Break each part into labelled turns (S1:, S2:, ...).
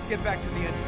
S1: to get back to the entrance.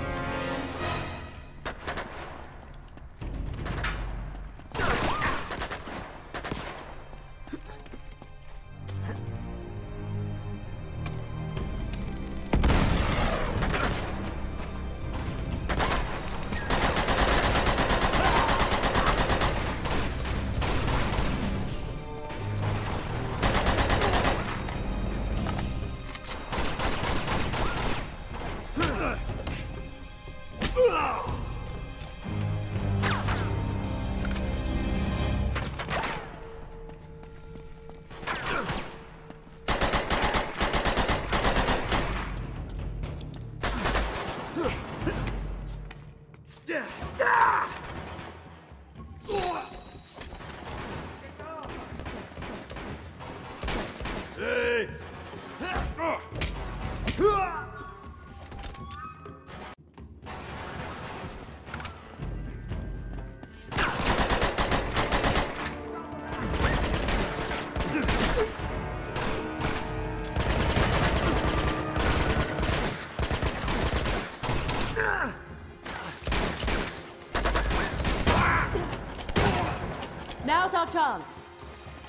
S2: Chance.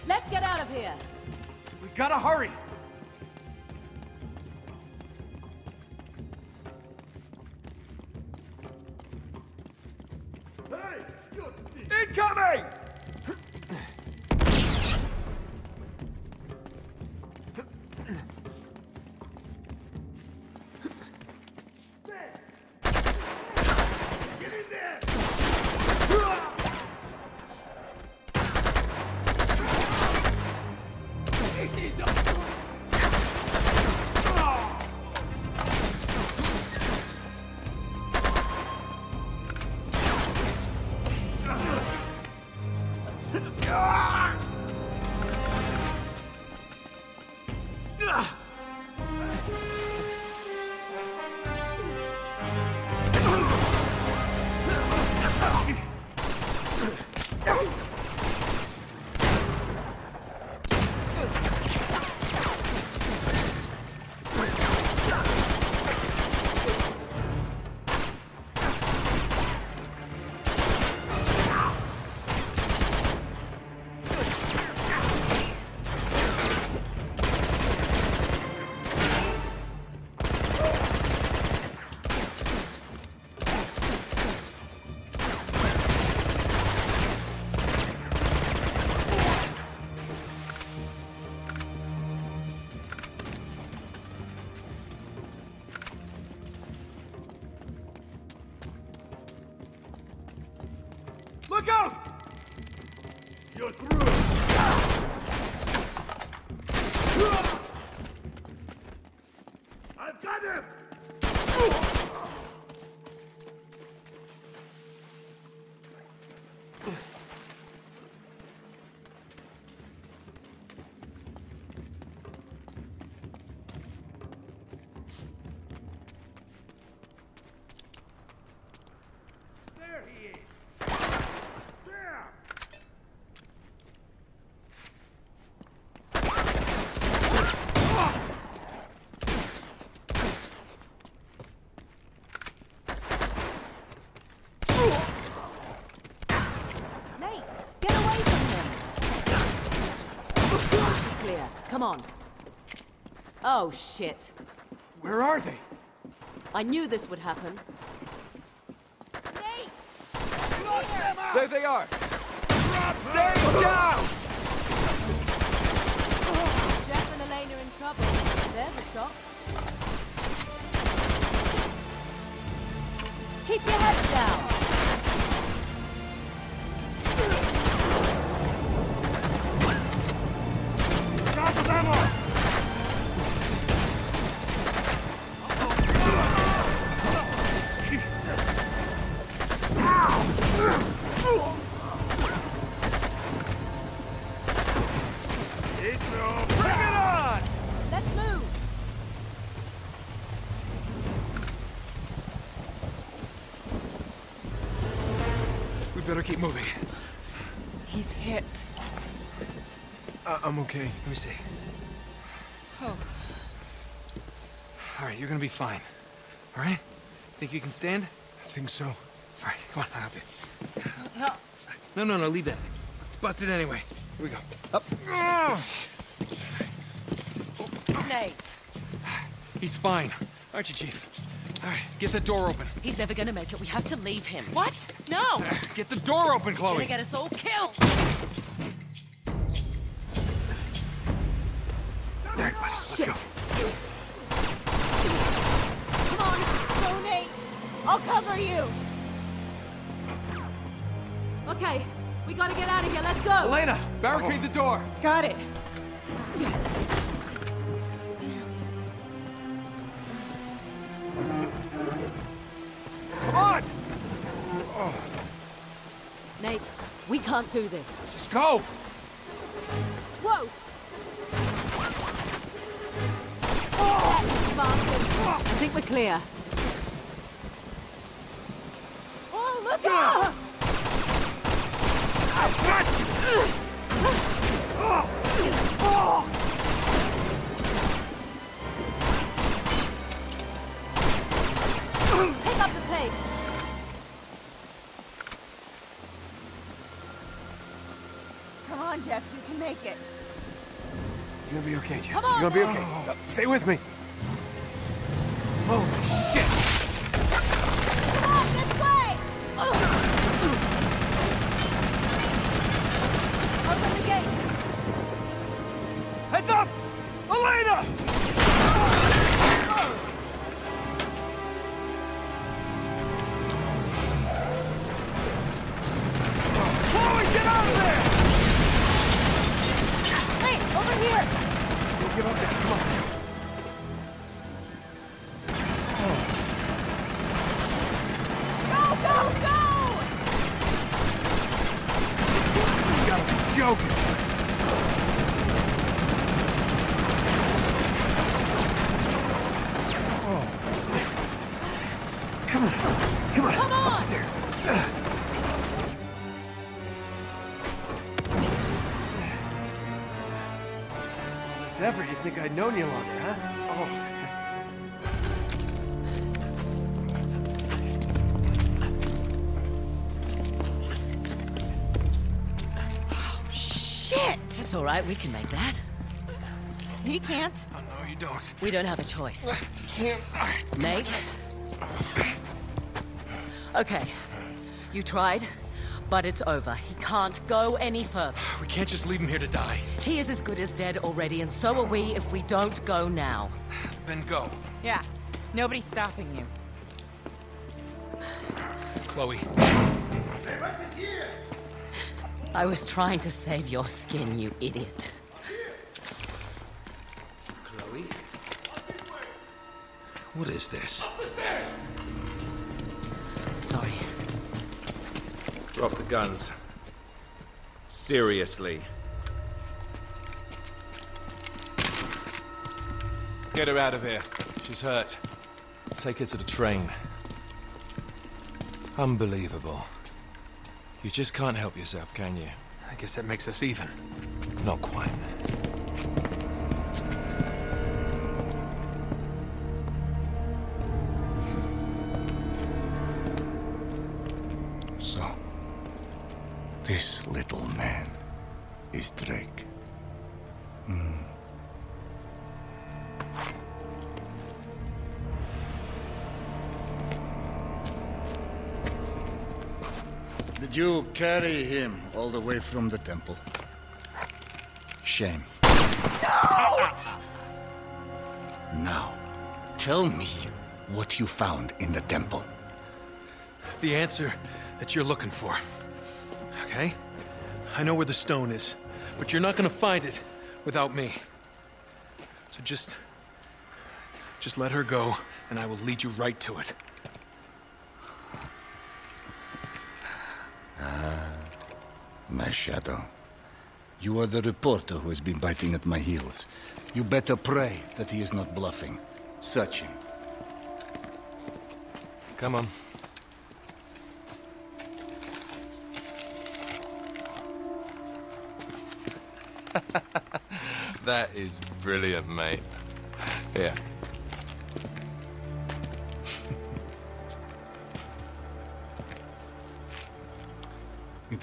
S2: Let's get out of here.
S1: We gotta hurry!
S2: Hey! Incoming! Come on. Oh, shit.
S1: Where are they?
S2: I knew this would happen. Nate!
S1: There they are! Stay down!
S2: Jeff and Elena in trouble. There's a shot. Keep your heads down.
S3: Better keep moving.
S4: He's hit.
S3: Uh, I'm okay. Let me see.
S4: Oh.
S3: All right, you're gonna be fine. All right? Think you can stand?
S1: I think so.
S3: All right, come on, hop in. No, no, no, leave that. It's busted anyway. Here we go. Up.
S2: Nate.
S3: He's fine. Aren't you, Chief? All right, get the door open.
S2: He's never gonna make it. We have to leave him.
S5: What? No!
S3: Get the door open, Chloe!
S2: Gonna get us all killed.
S3: All right, let's go.
S5: Come on! Go, Nate! I'll cover you!
S2: Okay, we gotta get out of here. Let's go.
S3: Elena, barricade oh. the door.
S5: Got it.
S2: Can't do this.
S3: just go.
S2: Whoa! I think we're clear.
S5: Oh, look out!
S2: Pick up the pace.
S5: Come on, Jeff, you can make it.
S3: You're gonna be okay, Jeff.
S2: Come on,
S3: You're gonna be okay. Uh, Stay with me. Holy shit!
S5: Come on.
S3: You'd think I'd known you longer, huh? Oh.
S2: oh shit! It's all right. We can make that.
S5: He can't.
S3: Oh, no, you don't.
S2: We don't have a choice.
S3: Can't. All right.
S2: Nate? Okay. You tried, but it's over. He can't go any further.
S3: We can't just leave him here to die.
S2: He is as good as dead already, and so are we if we don't go now.
S3: Then go.
S5: Yeah, nobody's stopping you.
S3: Chloe.
S2: I was trying to save your skin, you idiot.
S1: Chloe? What is this? Up the stairs!
S2: Sorry.
S6: Drop the guns. Seriously. Get her out of here. She's hurt. Take her to the train. Unbelievable. You just can't help yourself, can you?
S3: I guess that makes us even.
S6: Not quite.
S7: Carry him all the way from the temple? Shame. No! Now, tell me what you found in the temple.
S3: The answer that you're looking for. Okay? I know where the stone is, but you're not gonna find it without me. So just. Just let her go, and I will lead you right to it.
S7: Ah, my shadow. You are the reporter who has been biting at my heels. You better pray that he is not bluffing. Search him.
S6: Come on. that is brilliant, mate. Here.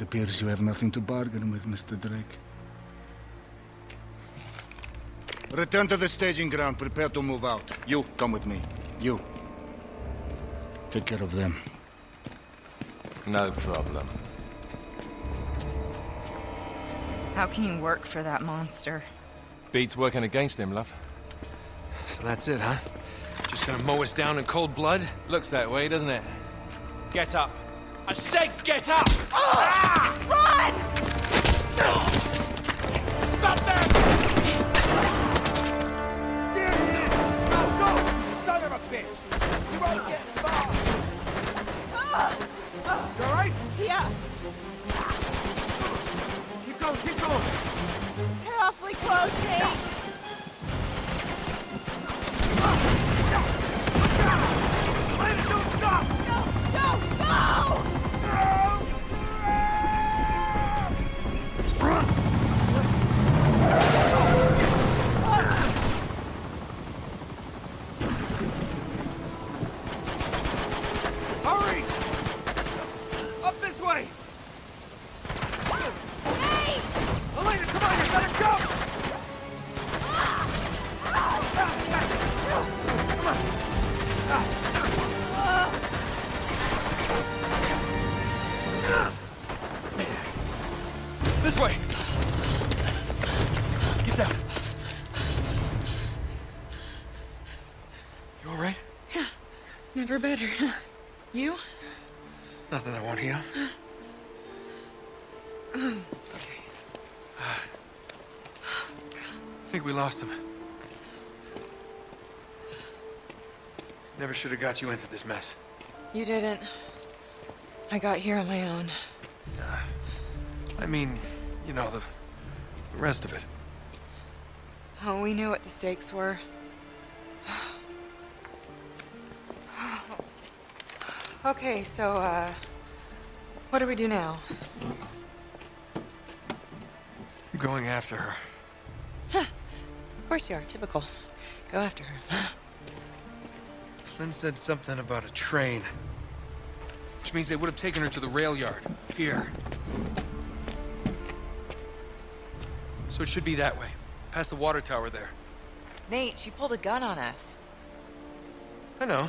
S7: Appears you have nothing to bargain with, Mr. Drake. Return to the staging ground. Prepare to move out. You, come with me. You. Take care of them.
S6: No problem.
S4: How can you work for that monster?
S6: Beats working against him, love.
S3: So that's it, huh? Just gonna mow us down in cold blood?
S6: Looks that way, doesn't it? Get up. I said get up! Ah!
S5: Run!
S6: Stop them!
S8: Go, go! Son of a bitch! You won't get far! You alright?
S5: Yeah,
S8: Keep going, keep going!
S5: you're awfully close, Nate.
S4: Never better. You?
S3: Nothing I won't heal. okay. I think we lost him. Never should have got you into this mess.
S4: You didn't. I got here on my own.
S3: I mean, you know, the, the rest of it.
S4: Oh, we knew what the stakes were. Okay, so, uh, what do we do now?
S3: I'm going after her.
S4: Of course you are, typical. Go after her.
S3: Flynn said something about a train. Which means they would have taken her to the rail yard. Here. So it should be that way. Past the water tower there.
S4: Nate, she pulled a gun on us.
S3: I know.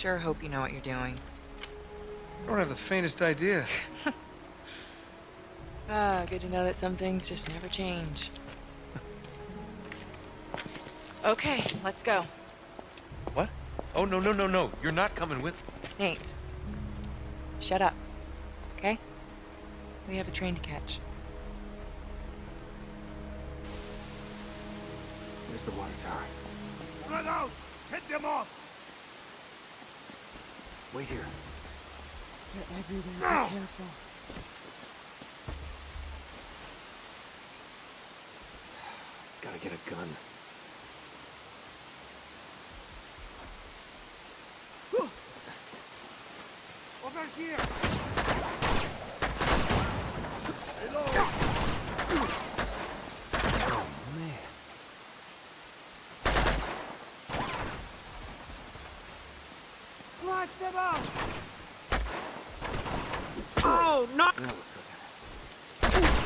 S4: Sure hope you know what you're doing.
S3: I don't have the faintest idea.
S4: Ah, good to know that some things just never change. okay, let's go.
S3: What? Oh, no, no, no, no. You're not coming with me.
S4: Nate, shut up, okay? We have a train to catch.
S3: There's the water tower.
S8: Run out! Hit them off!
S3: Wait here.
S5: They're everywhere. Be careful.
S3: Gotta get a gun.
S8: Over here!
S3: Oh, man.
S8: Flush them out! Oh, no! It's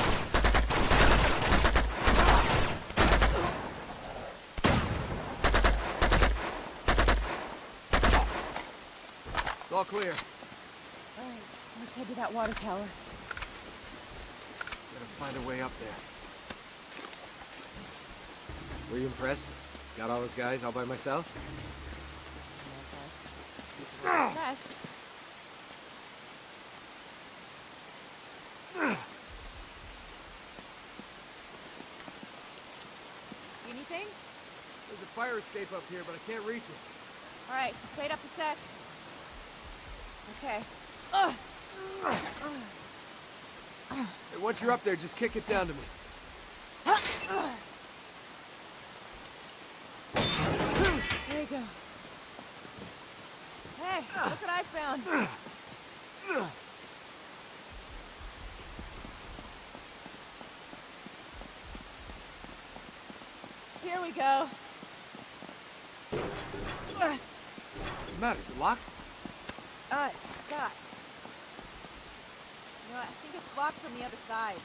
S8: all clear.
S5: All right, let's head to that water tower.
S1: Gotta find a way up there. Were you impressed? Got all those guys all by myself?
S5: Best. See anything?
S1: There's a fire escape up here, but I can't reach it.
S5: All right, just wait up a sec. Okay.
S1: Hey, once you're up there, just kick it down to me.
S5: There you go. Hey, look what I found. Here we go.
S1: What's the matter? Is it locked?
S5: Uh, it's stuck. You know, I think it's blocked from the other side.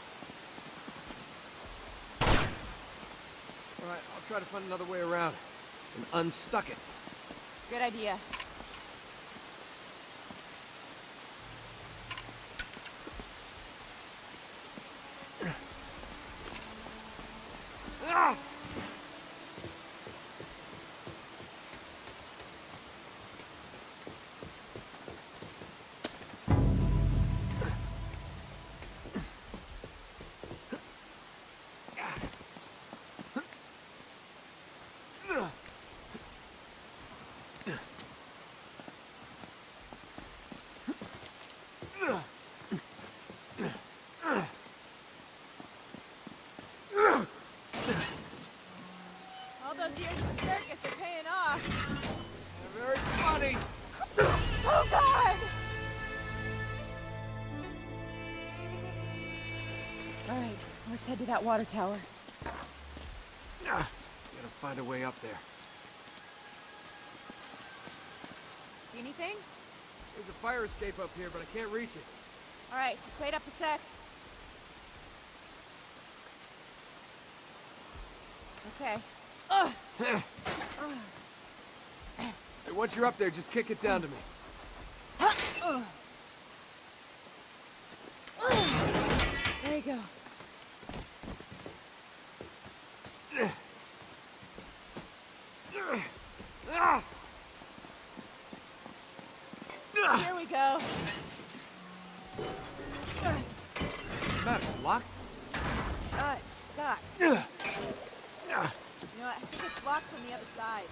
S1: All right, I'll try to find another way around and unstuck it.
S5: Good idea. All right, let's head to that water tower.
S1: Ah, Gotta find a way up there.
S5: See anything?
S1: There's a fire escape up here, but I can't reach it.
S5: All right, just wait up a sec. Okay. Ugh.
S1: Hey, once you're up there, just kick it down to me.
S5: There go. Here we go.
S1: What's the matter? Locked?
S5: Uh, it's stuck. You know, I think it's blocked from the other side.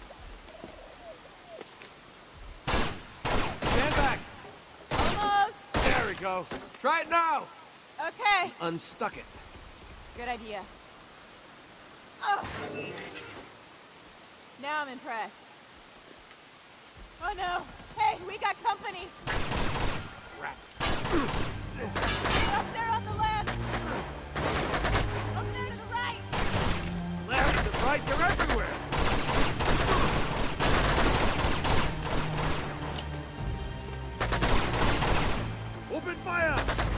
S1: Stand back.
S5: Almost.
S1: There we go. Try it now.
S5: Okay.
S1: Unstuck it.
S5: Good idea. Oh. Now I'm impressed. Oh no! Hey, we got company!
S1: Crap.
S5: Up there on the left! Up there to the right!
S1: Left and right, they're everywhere. Open fire!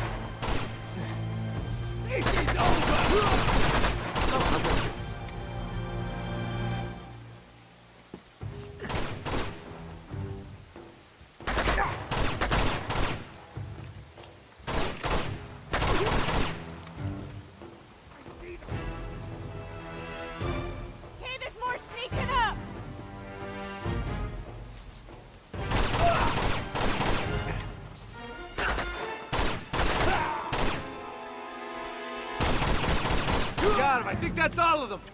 S1: This is over! That's all of them.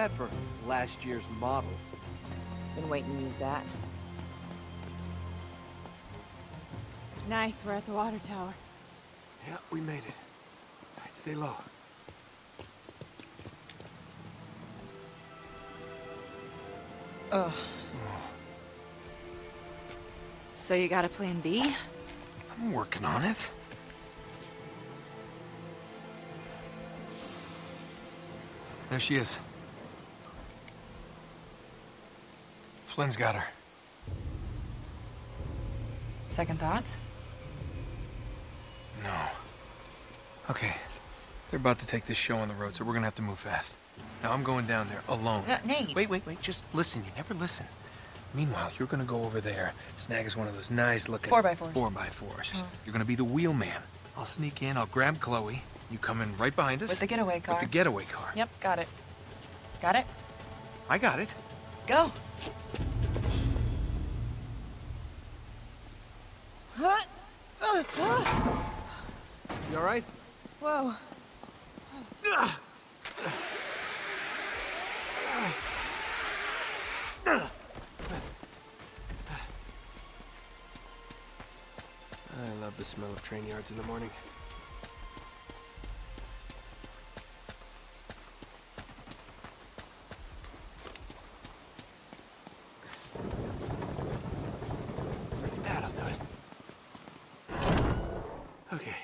S1: Bad for last year's model.
S4: Been waiting to use that.
S5: Nice, we're at the water tower.
S1: Yeah, we made it. All right, stay low.
S4: Ugh. So you got a plan B?
S3: I'm working on it. There she is. Flynn's got her.
S4: Second thoughts?
S3: No. Okay. They're about to take this show on the road, so we're gonna have to move fast. Now I'm going down there alone.
S4: Uh, Nate.
S3: Wait, wait, wait. Just listen. You never listen.
S1: Meanwhile, you're gonna go over there, snag us one of those nice-looking...
S4: Four by fours.
S1: Four by fours. You're gonna be the wheelman. I'll sneak in, I'll grab Chloe. You come in right behind us.
S4: With the getaway car.
S1: With the getaway car.
S4: Yep, got it. Got it?
S1: I got it.
S4: Go.
S1: You all right?
S5: Whoa.
S1: I love the smell of train yards in the morning. Okay.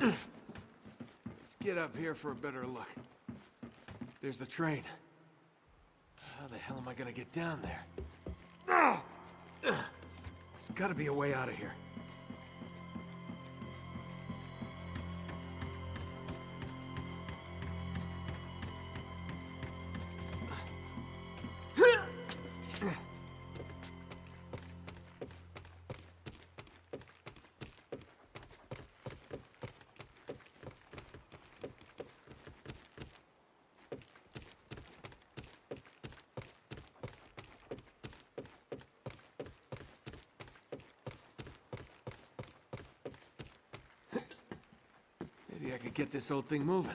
S1: Let's get up here for a better look. There's the train. How the hell am I gonna get down there? There's gotta be a way out of here. This old thing moving.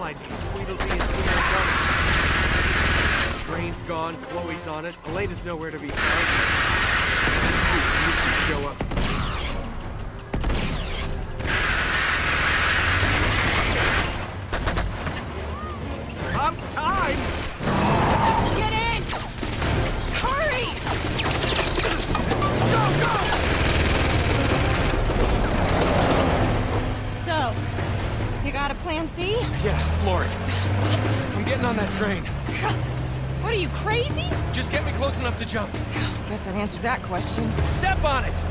S1: Tweedledee and. Train's gone, Chloe's on it, Elena's nowhere to be found.
S3: train.
S4: What are you, crazy?
S3: Just get me close enough to jump.
S4: Guess that answers that question.
S3: Step on it!
S4: So,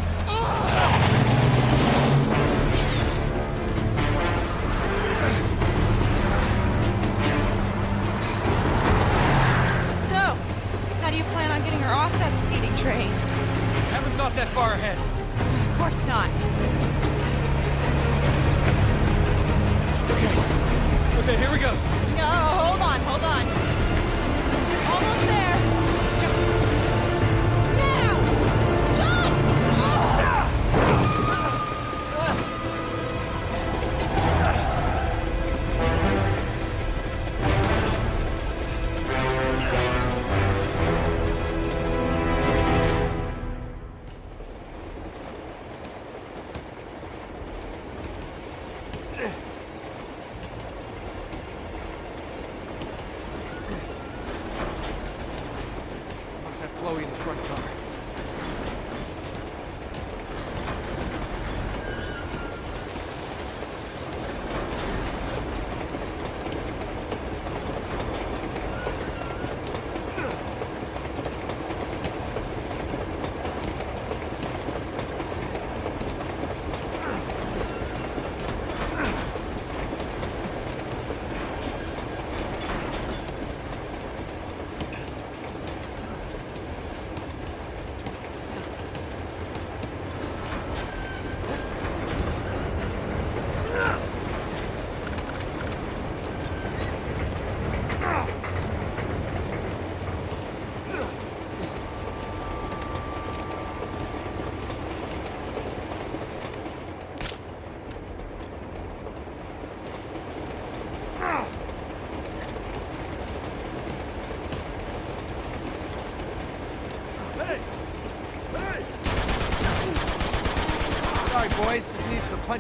S4: how do you plan on getting her off that speeding train.
S3: Haven't thought that far ahead.
S4: Of course not.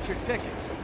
S1: your tickets.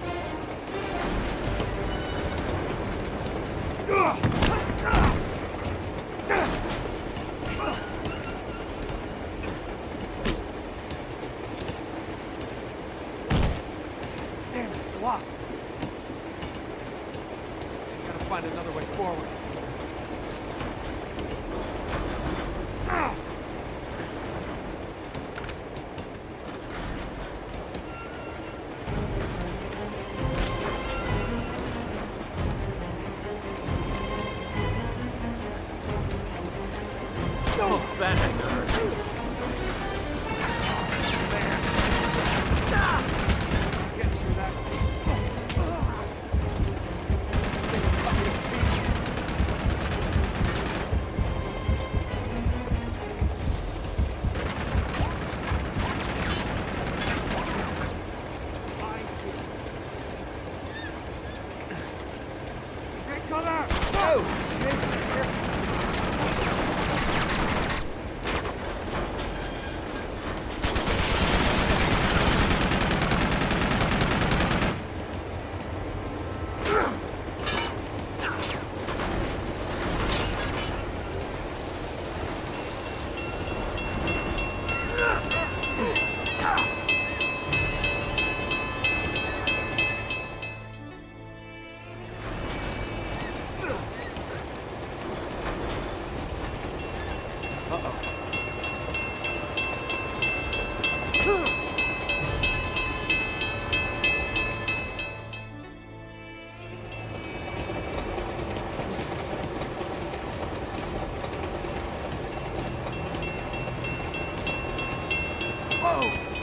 S1: go!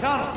S1: Tunnel.